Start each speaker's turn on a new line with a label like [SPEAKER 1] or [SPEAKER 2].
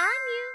[SPEAKER 1] I'm you.